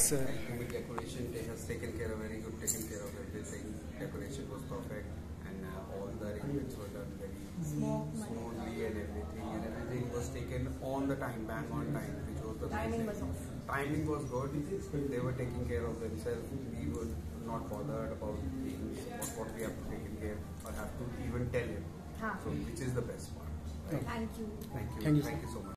Sir. And with decoration, they has taken care of very good, taken care of everything. Decoration was perfect, and uh, all the arrangements were done very smoothly, and everything, and everything was taken on the time, bang on time, which was the Timing best was thing. Timing was good. They were taking care of themselves. We were not bothered about things, what, what we have to take care or have to even tell him. So, which is the best part. Right? Thank you. Thank you. Thank you, Thank you so much.